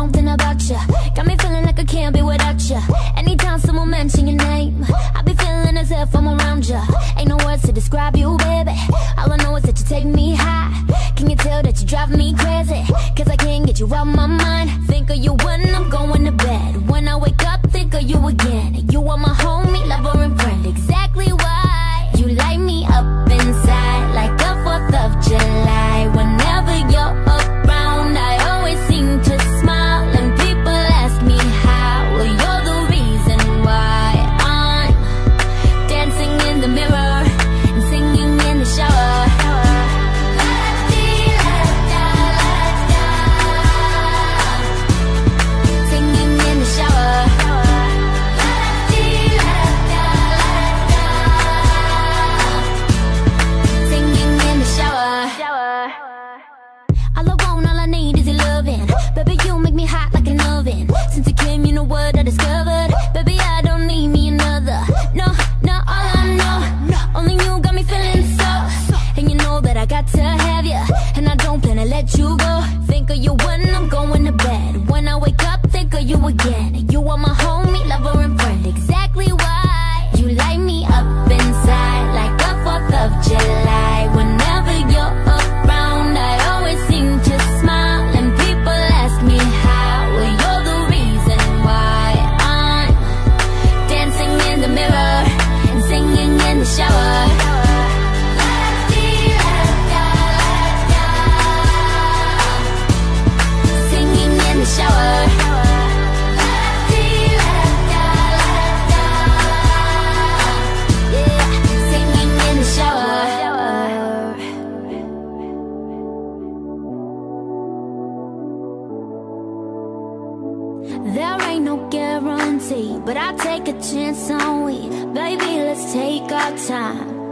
something about you Got me feeling like I can't be without you Anytime someone mention your name I be feeling as if I'm around you Ain't no words to describe you, baby. All I know is that you take me high. Can you tell that you drive me crazy? Cause I can't get you out my mind. Think of you you when I'm going to bed. When I wake up, think of you again. There ain't no guarantee, but I take a chance on we. Baby, let's take our time.